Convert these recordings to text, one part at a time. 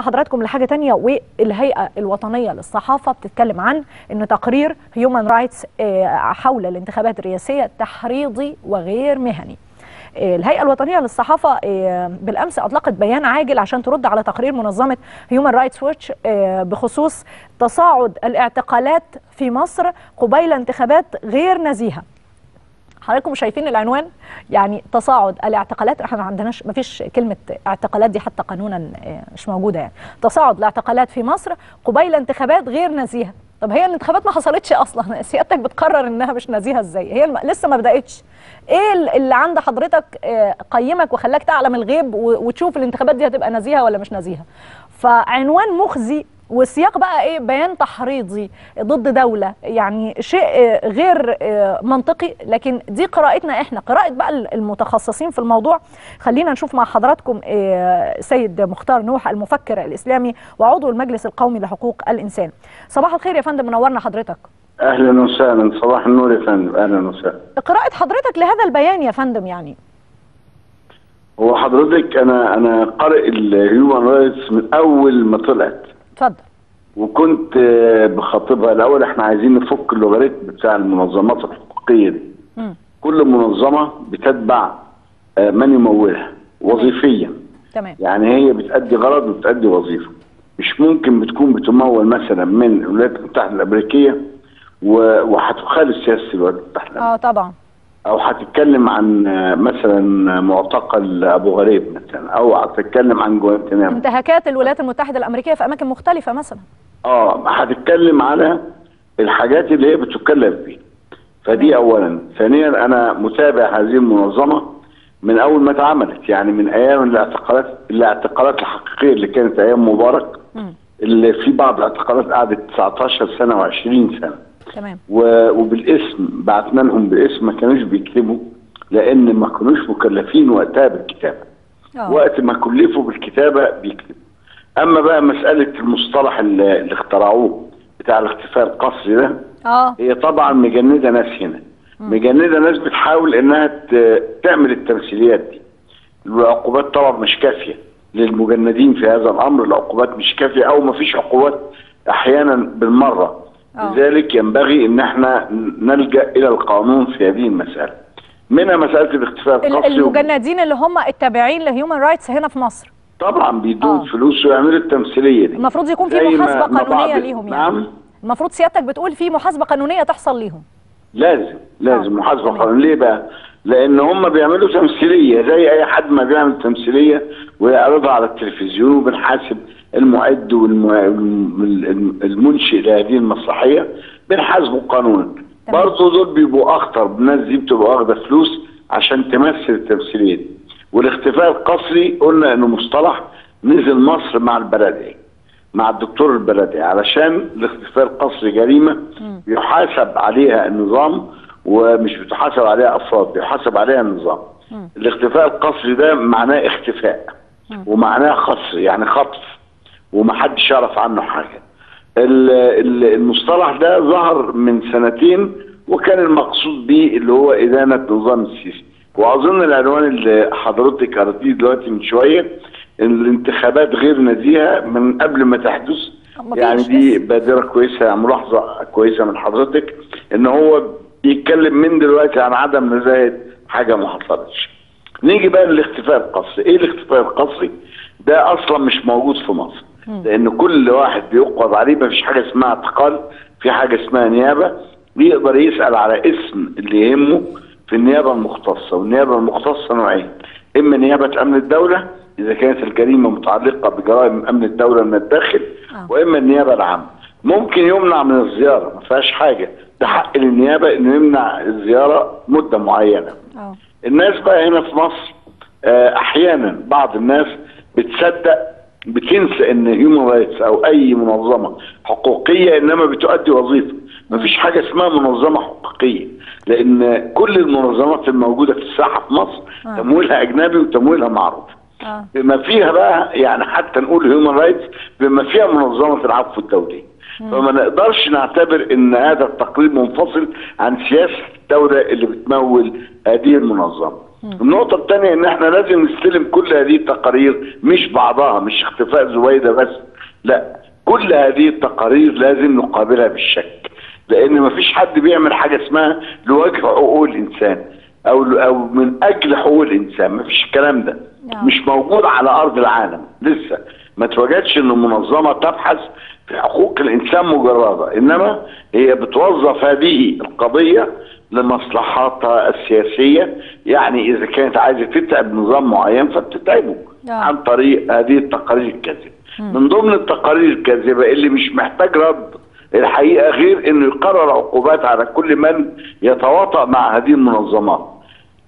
حضراتكم لحاجة تانية والهيئة الوطنية للصحافة بتتكلم عن ان تقرير هيومن رايتس حول الانتخابات الرئاسية تحريضي وغير مهني. الهيئة الوطنية للصحافة بالأمس أطلقت بيان عاجل عشان ترد على تقرير منظمة هيومن رايتس ووتش بخصوص تصاعد الاعتقالات في مصر قبيل انتخابات غير نزيهة. حضراتكم شايفين العنوان؟ يعني تصاعد الاعتقالات. إحنا ما عندناش ما فيش كلمة اعتقالات دي حتى قانونا مش موجودة يعني. تصاعد الاعتقالات في مصر قبيل انتخابات غير نزيهة. طب هي الانتخابات ما حصلتش أصلا؟ سيادتك بتقرر إنها مش نزيهة إزاي؟ هي. لسه ما بدأتش. إيه اللي عند حضرتك قيمك وخلاك تعلم الغيب وتشوف الانتخابات دي هتبقى نزيهة ولا مش نزيهة؟ فعنوان مخزي والسياق بقى إيه؟ بيان تحريضي ضد دولة. يعني شيء غير منطقي. لكن دي قراءتنا إحنا. قراءة بقى المتخصصين في الموضوع. خلينا نشوف مع حضراتكم سيد مختار نوح المفكر الإسلامي وعضو المجلس القومي لحقوق الإنسان. صباح الخير يا فندم. منورنا حضرتك. أهلا وسهلا. صباح النور يا فندم. أهلا وسهلا. قراءة حضرتك لهذا البيان يا فندم يعني. هو حضرتك أنا أنا قارئ الهيومن رايتس من أول ما طلعت. اتفضل. وكنت بخاطبها الأول. إحنا عايزين نفك اللوغاريتم بتاع المنظمات الحقوقية دي. كل منظمة بتتبع من يمولها وظيفيا. تمام. يعني هي بتأدي غرض وبتأدي وظيفة. مش ممكن بتكون بتمول مثلا من الولايات المتحدة الأمريكية وهتخالف سياسة الولايات المتحدة آه طبعا. أو هتتكلم عن مثلا معتقل أبو غريب مثلا أو هتتكلم عن جوانتنامو. انتهاكات الولايات المتحدة الأمريكية في أماكن مختلفة مثلا. آه هتتكلم على الحاجات اللي هي بتكلف بيها فدي اولا. ثانيا أنا متابع هذه المنظمة من أول ما اتعملت يعني من أيام الاعتقالات الاعتقالات الحقيقية اللي كانت أيام مبارك. اللي في بعض الاعتقالات قعدت 19 سنة و20 سنة. تمام. وبالاسم بعتنا لهم باسم ما كانوش بيكتبوا لأن ما كانوش مكلفين وقتها بالكتابة. أوه. وقت ما كلفوا بالكتابة بيكتبوا أما بقى مسألة المصطلح اللي, اخترعوه بتاع الاختفاء القسري ده آه. هي طبعا مجندة ناس هنا. مجندة ناس بتحاول إنها تعمل التمثيليات دي. العقوبات طبعا مش كافية للمجندين في هذا الأمر العقوبات مش كافية أو ما فيش عقوبات أحيانا بالمرة. أوه. لذلك ينبغي إن إحنا نلجأ إلى القانون في هذه المسألة. منها مسألة الاختفاء القسري المجندين اللي هم التابعين لهيومن رايتس هنا في مصر. طبعا بيدوا آه. فلوس ويعملوا التمثيلية دي. المفروض يكون في محاسبة ما قانونية ليهم يعني. نعم. المفروض سيادتك بتقول في محاسبة قانونية تحصل ليهم. لازم لازم. آه، محاسبة. قانونية ليه بقى؟ لأن هم بيعملوا تمثيلية زي أي حد ما بيعمل تمثيلية ويعرضها على التلفزيون وبنحاسب المعد والمنشئ لهذه المسرحيه بنحاسبه قانونا. برضه دول بيبقوا أخطر. الناس دي بتبقى واخدة فلوس عشان تمثل التمثيلية دي. والاختفاء القسري قلنا إنه مصطلح نزل مصر مع البلدي مع الدكتور البلدي علشان الاختفاء القسري جريمة يحاسب عليها النظام ومش بتحاسب عليها أفراد بيحاسب عليها النظام. الاختفاء القسري ده معناه اختفاء. ومعناه خصر يعني خطف ومحدش يعرف عنه حاجة ال- ال- المصطلح ده ظهر من سنتين وكان المقصود به اللي هو إدانة نظام السيسي وأظن العنوان اللي حضرتك قرأتيه دلوقتي من شوية الانتخابات غير نزيهة من قبل ما تحدث يعني دي. بادرة كويسة ملاحظة كويسة من حضرتك إن هو بيتكلم من دلوقتي عن عدم نزاهة حاجة ما حصلتش. نيجي بقى للاختفاء القسري، إيه الاختفاء القسري؟ ده أصلا مش موجود في مصر. لأن كل واحد بيقبض عليه مفيش حاجة اسمها اعتقال، في حاجة اسمها نيابة بيقدر يسأل على اسم اللي يهمه في النيابة المختصة، والنيابة المختصة نوعين، إما نيابة أمن الدولة إذا كانت الجريمة متعلقة بجرائم أمن الدولة من الداخل آه. وإما النيابة العامة. ممكن يمنع من الزيارة ما فيهاش حاجة، ده حق للنيابة إنه يمنع الزيارة مدة معينة. آه الناس بقى هنا في مصر آه، أحيانا بعض الناس بتصدق بتنسى إن هيومن رايتس أو أي منظمة حقوقية إنما بتؤدي وظيفة مفيش حاجة اسمها منظمة حقوقية لأن كل المنظمات الموجودة في الساحة في مصر آه. تمويلها أجنبي وتمويلها معروف. آه. بما فيها بقى يعني حتى نقول هيومن رايتس بما فيها منظمة العفو الدولي فما نقدرش نعتبر إن هذا التقرير منفصل عن سياسة الدولة اللي بتمول هذه المنظمة. النقطة الثانية إن إحنا لازم نستلم كل هذه التقارير مش بعضها مش اختفاء زبيدة بس لا. كل هذه التقارير لازم نقابلها بالشك لأن مفيش حد بيعمل حاجة اسمها لوجه حقوق الإنسان أو أو من أجل حقوق الإنسان مفيش الكلام ده. نعم. مش موجود على أرض العالم لسه. ما توجدش ان منظمة تبحث في حقوق الإنسان مجردة إنما هي بتوظف هذه القضية لمصلحاتها السياسية. يعني إذا كانت عايزة تتعب نظام معين فبتتعبه نعم. عن طريق هذه التقارير الكاذبة. من ضمن التقارير الكاذبة اللي مش محتاج رد الحقيقة غير إنه يقرر عقوبات على كل من يتواطأ مع هذه المنظمات.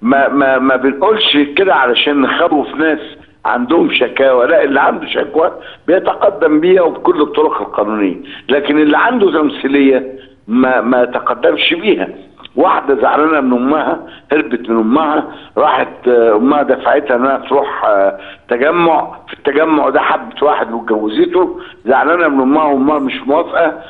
ما ما ما بنقولش كده علشان نخوف ناس عندهم شكاوى لا اللي عنده شكوى بيتقدم بيها وبكل الطرق القانونية. لكن اللي عنده تمثيلية ما ما تقدمش بيها. واحدة زعلانة من أمها هربت من أمها راحت آه، أمها دفعتها إنها تروح آه، تجمع. في التجمع ده حبت واحد واتجوزته. زعلانة من أمها وأمها مش موافقة.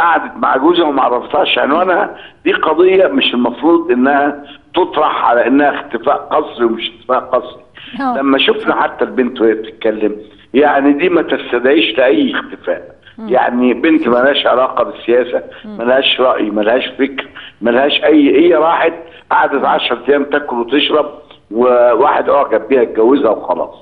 قعدت مع جوزها وما عرفتهاش عنوانها دي قضية مش المفروض إنها تطرح على إنها اختفاء قصري ومش اختفاء قصري. آه. لما شفنا حتى البنت وهي بتتكلم يعني دي ما تستدعيش لأي اختفاء. يعني بنت ملهاش علاقة بالسياسة ملهاش رأي ملهاش فكر ملهاش أي هي راحت قعدت 10 أيام تاكل وتشرب وواحد اعجب بيها اتجوزها وخلاص.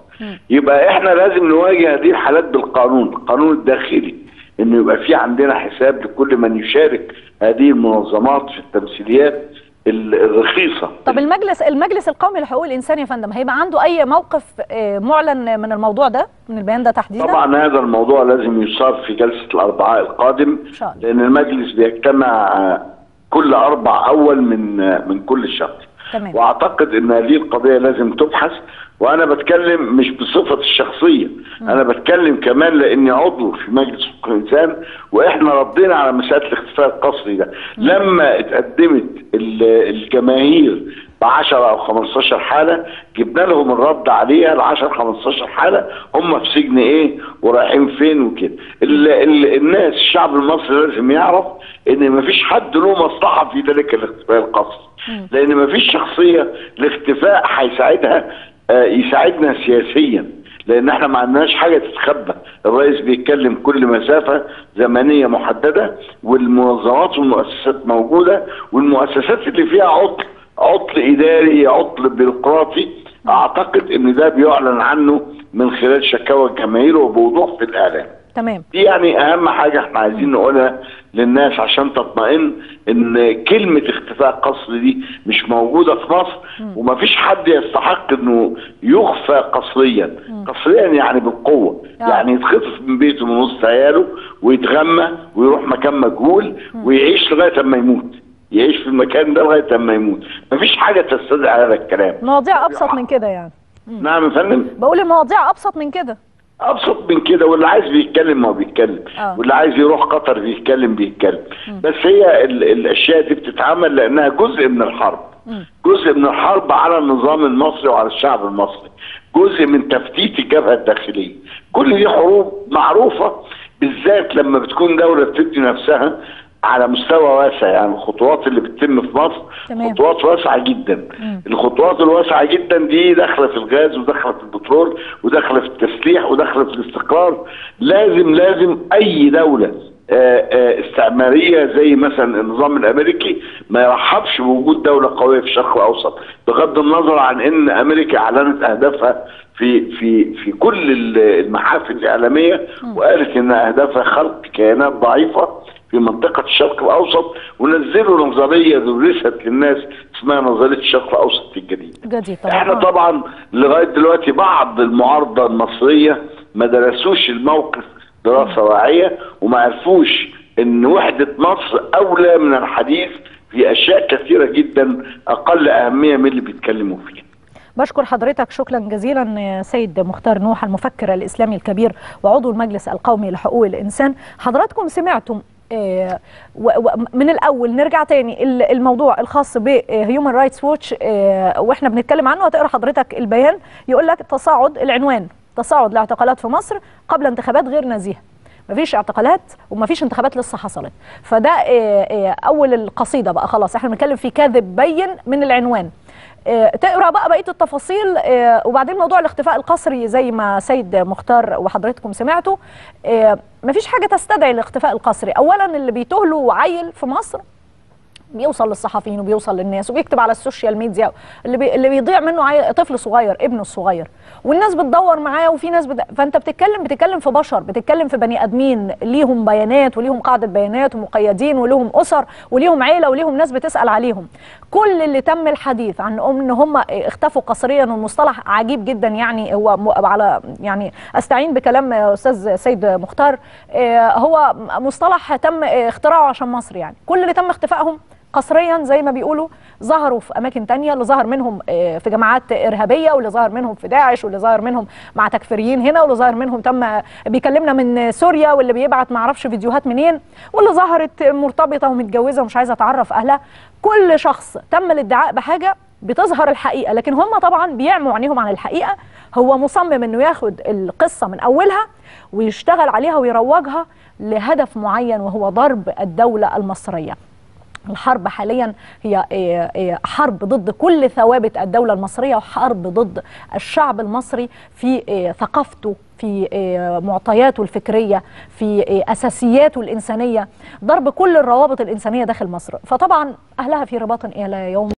يبقى إحنا لازم نواجه هذه الحالات بالقانون القانون الداخلي. انه يبقى في عندنا حساب لكل من يشارك هذه المنظمات في التمثيليات ال- الرخيصة. طب المجلس المجلس القومي لحقوق الإنسان يا فندم هيبقى عنده أي موقف آه، معلن من الموضوع ده من البيان ده تحديدا؟ طبعا هذا الموضوع لازم يصار في جلسة الأربعاء القادم. لأن المجلس بيجتمع كل أربع أول من من كل شهر تمام. وأعتقد أن هذه القضية لازم تبحث وأنا بتكلم مش بصفتي الشخصية. أنا بتكلم كمان لأني عضو في مجلس حقوق الإنسان وإحنا ردينا على مسألة الاختفاء القسري ده. لما اتقدمت ال- الجماهير ب 10 أو 15 حالة جبنا لهم الرد عليها ال 10 15 حالة هم في سجن إيه؟ ورايحين فين وكده. ال ال الناس الشعب المصري لازم يعرف إن مفيش حد له مصلحة في ذلك الاختفاء القسري لأن مفيش شخصية الاختفاء هيساعدها آه، يساعدنا سياسيا. لأن إحنا ما عندناش حاجة تتخبى. الرئيس بيتكلم كل مسافة زمنية محددة والمنظمات والمؤسسات موجودة والمؤسسات اللي فيها عطل. عطل إداري عطل بيروقراطي أعتقد إن ده بيعلن عنه من خلال شكاوى الجماهير وبوضوح في الإعلام. تمام. دي يعني أهم حاجة إحنا عايزين نقولها للناس عشان تطمئن إن كلمة اختفاء قصري دي مش موجودة في مصر ومفيش حد يستحق إنه يخفى قصريا. قصريا يعني بالقوة. آه. يعني يتخطف من بيته من وسط عياله ويتغمى ويروح مكان مجهول ويعيش لغاية أما يموت. يعيش في المكان ده لغاية اما يموت. مفيش حاجة تستدعي هذا الكلام. مواضيع أبسط من كده يعني. نعم يا فندم. بقول المواضيع أبسط من كده. أبسط من كده واللي عايز بيتكلم ما هو بيتكلم. آه. واللي عايز يروح قطر بيتكلم بيتكلم. بس هي ال- الأشياء دي بتتعمل لأنها جزء من الحرب. جزء من الحرب على النظام المصري وعلى الشعب المصري. جزء من تفتيت الجبهة الداخلية. كل دي حروب معروفة بالذات لما بتكون دولة بتبني نفسها على مستوى واسع يعني الخطوات اللي بتتم في مصر تمام. خطوات واسعة جدا. الخطوات الواسعة جدا دي داخلة في الغاز وداخلة في البترول وداخلة في التسليح وداخلة في الاستقرار. لازم لازم أي دولة آه، آه، استعمارية زي مثلا النظام الأمريكي ما يرحبش بوجود دولة قوية في الشرق الأوسط. بغض النظر عن إن أمريكا أعلنت أهدافها في في في كل ال- المحافل الإعلامية وقالت إن أهدافها خلق كيانات ضعيفة. في منطقة الشرق الأوسط ونزلوا نظرية درست للناس اسمها نظرية الشرق الأوسط الجديد جديد طبعا. إحنا. طبعا لغاية دلوقتي بعض المعارضة المصرية ما درسوش الموقف دراسة واعية وما عرفوش إن وحدة مصر أولى من الحديث في أشياء كثيرة جدا أقل أهمية من اللي بيتكلموا فيها. بشكر حضرتك شكرا جزيلا سيد مختار نوح المفكر الإسلامي الكبير وعضو المجلس القومي لحقوق الإنسان. حضراتكم سمعتم من الأول نرجع تاني ال- الموضوع الخاص بهيومن رايتس ووتش وإحنا بنتكلم عنه. هتقرأ حضرتك البيان. يقول لك تصاعد العنوان تصاعد الاعتقالات في مصر قبل انتخابات غير نزيهه مفيش اعتقالات ومفيش انتخابات لسه حصلت. فده آه، آه، أول القصيدة بقى خلاص. إحنا بنتكلم في كاذب بين من العنوان. تقرأ بقى بقية التفاصيل آه، وبعدين موضوع الاختفاء القسري زي ما سيد مختار وحضرتكم سمعتوا آه، مفيش حاجة تستدعي الاختفاء القسري اولا اللي بيتوه له عيل في مصر بيوصل للصحفيين وبيوصل للناس وبيكتب على ال social media اللي بي... اللي بيضيع منه عي... طفل صغير ابنه الصغير. والناس بتدور معاه وفي ناس بت... فأنت بتتكلم بتتكلم في بشر بتتكلم في بني آدمين ليهم بيانات وليهم قاعدة بيانات ومقيدين وليهم أسر وليهم عيلة وليهم ناس بتسأل عليهم. كل اللي تم الحديث عن إن هم اختفوا قسريا والمصطلح عجيب جدا يعني هو م... على يعني أستعين بكلام أستاذ سيد مختار. آه، هو مصطلح تم اختراعه عشان مصر يعني. كل اللي تم اختفائهم قسريا زي ما بيقولوا ظهروا في أماكن تانية اللي ظهر منهم آه، في جماعات إرهابية واللي ظهر منهم في داعش واللي ظهر منهم مع تكفيريين هنا واللي ظهر منهم تم بيكلمنا من سوريا واللي بيبعت ما أعرفش فيديوهات منين واللي ظهرت مرتبطة ومتجوزة ومش عايزة تعرف أهلها. كل شخص تم الادعاء بحاجة بتظهر الحقيقة لكن هم طبعا بيعموا عينيهم عن الحقيقة. هو مصمم إنه ياخد القصة من أولها ويشتغل عليها ويروجها لهدف معين وهو ضرب الدولة المصرية. الحرب حاليا هي إيه، إيه، حرب ضد كل ثوابت الدولة المصرية وحرب ضد الشعب المصري في إيه، ثقافته في معطياته الفكرية في أساسياته الإنسانية. ضرب كل الروابط الإنسانية داخل مصر. فطبعا أهلها في رباط إلى يوم